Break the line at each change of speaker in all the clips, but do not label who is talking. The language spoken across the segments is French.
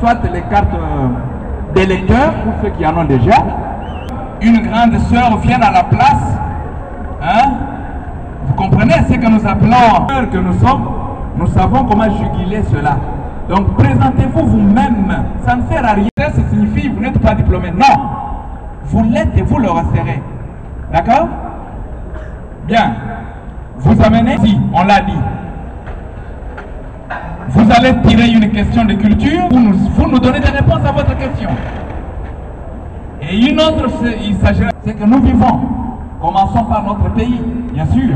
soit les cartes euh, des lecteurs, pour ceux qui en ont déjà. Une grande sœur vient à la place. Hein? Vous comprenez ce que nous appelons que nous sommes? Nous savons comment juguler cela. Donc présentez-vous vous-même. Ça ne sert à rien. Ça signifie que vous n'êtes pas diplômé. Non. Vous l'êtes et vous le resterez. D'accord? Bien. Vous amenez? Ici, on l'a dit. Vous allez tirer une question de culture, vous nous, vous nous donnez des réponses à votre question. Et une autre, il s'agira, c'est que nous vivons. Commençons par notre pays, bien sûr,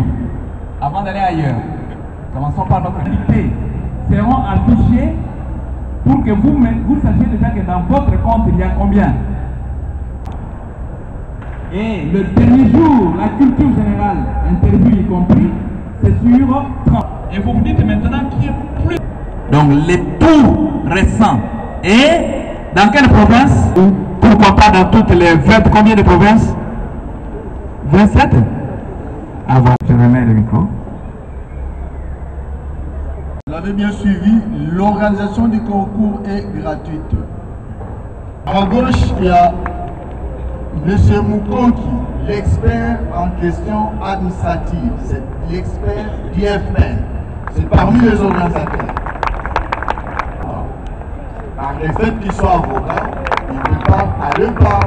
avant d'aller ailleurs. Commençons par notre pays. Seront affichés pour que vous, vous sachiez déjà que dans votre compte, il y a combien? Et le dernier jour, la culture générale, interview y compris, c'est sur 30. Et vous vous dites maintenant qui est plus. Donc les tout récents. Et dans quelle province? Pourquoi pas dans toutes les 20 combien de provinces? 27 Avant, je remets le micro.
Vous l'avez bien suivi, l'organisation du concours est gratuite. À gauche, il y a M. Moukonki, l'expert en questions administratives. C'est l'expert d'IFN. C'est parmi les organisateurs. Le fait qu'il soit avocat, il ne peut pas aller par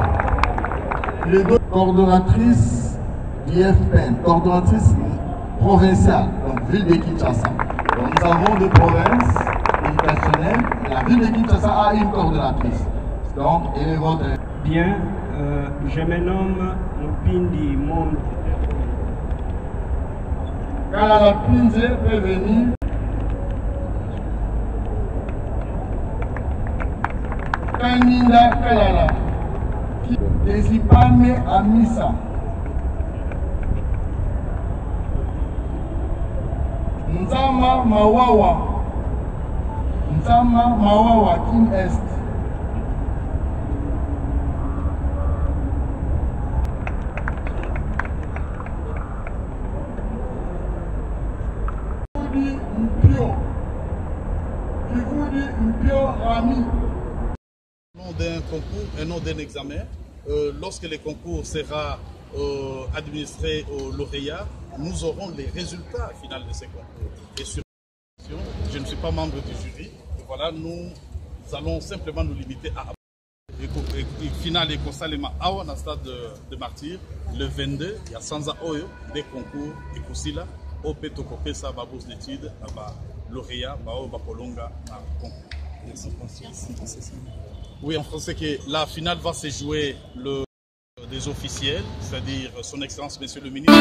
les deux coordonnatrices d'IFN, coordonnatrice provinciale, donc ville de Kinshasa. Donc nous avons des provinces éducationnelles. La ville de Kinshasa a une coordonnatrice. Donc, elle est votre.
Bien, euh, je me nomme Lupindi Mom.
Quand la Pinze peut venir, Kaninda Kalala, Desipame Amisa, Nzama Mawawa, Nzama Mawawa, King Est. Mpio, Kivudi Mpio Rami.
Concours et d'un examen. Euh, lorsque le concours sera euh, administré au lauréat, nous aurons les résultats finaux de ces concours. Et sur je ne suis pas membre du jury. Et voilà, nous allons simplement nous limiter à final et consalement à un stade de, martyr le 22 il y a Sanza Oyo des concours et Kusila au Peto Kopesa ba bourse d'études ba lauréat ba ba Oui, en français, que la finale va se jouer le des officiels, c'est-à-dire son Excellence Monsieur le Ministre.